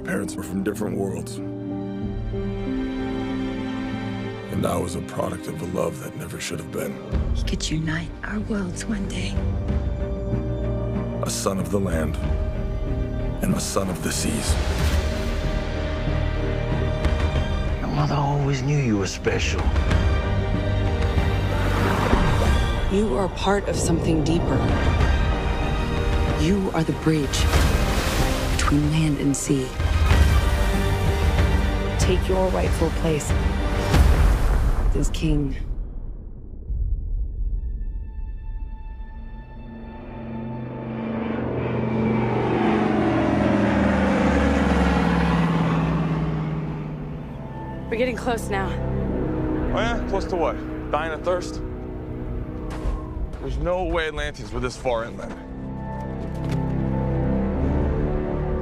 my parents were from different worlds. And I was a product of a love that never should have been. He could unite our worlds one day. A son of the land and a son of the seas. Your mother always knew you were special. You are part of something deeper. You are the bridge between land and sea. Take your rightful place as king. We're getting close now. Oh yeah? Close to what? Dying of thirst? There's no way Atlanteans were this far inland.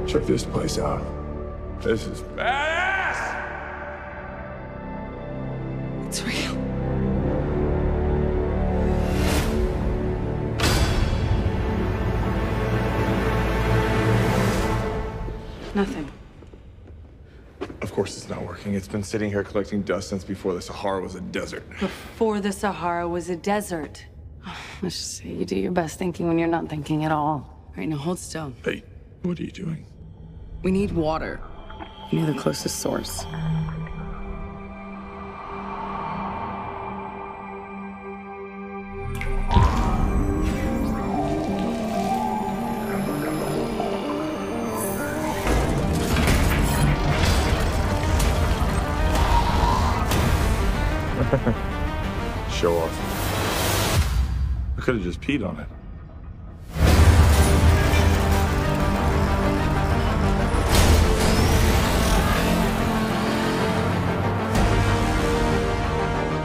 Check this place out. This is Badass! It's real. Nothing. Of course it's not working. It's been sitting here collecting dust since before the Sahara was a desert. Before the Sahara was a desert. Oh, Let's just say you do your best thinking when you're not thinking at all. All right, now hold still. Hey, what are you doing? We need water. Near the closest source. Show off. I could have just peed on it.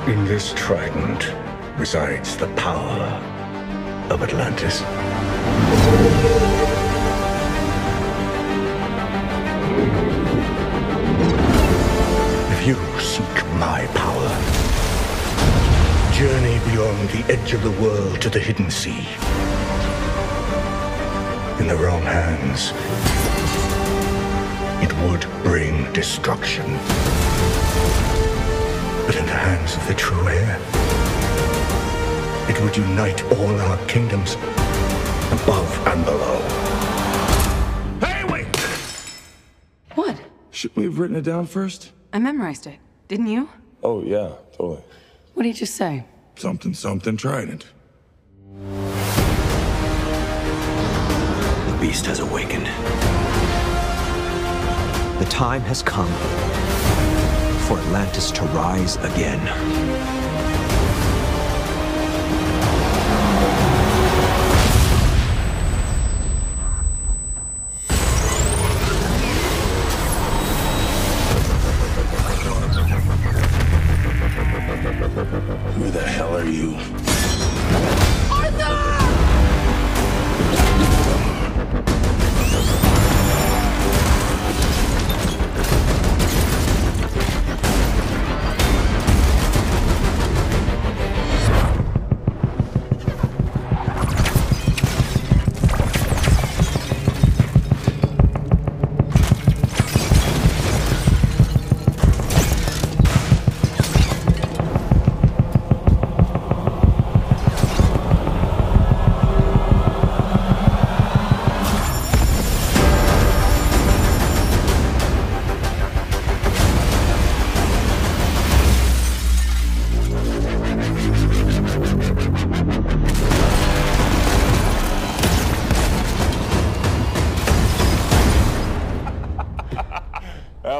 In this trident resides the power of Atlantis. Journey beyond the edge of the world to the hidden sea. In the wrong hands, it would bring destruction. But in the hands of the true heir, it would unite all our kingdoms, above and below. Hey, wait! What? Shouldn't we have written it down first? I memorized it. Didn't you? Oh, yeah, totally. What did you just say? Something, something, trident. The beast has awakened. The time has come for Atlantis to rise again. Who the hell are you? That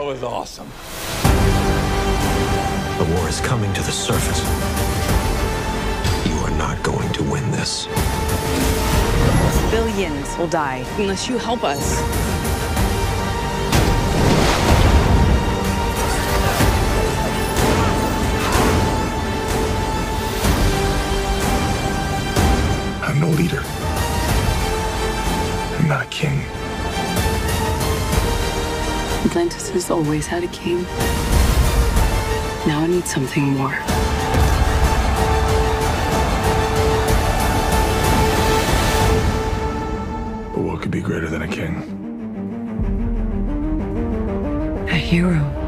was awesome. The war is coming to the surface. You are not going to win this. Billions will die unless you help us. I'm no leader. I'm not a king. Atlantis has always had a king. Now I need something more. But what could be greater than a king? A hero.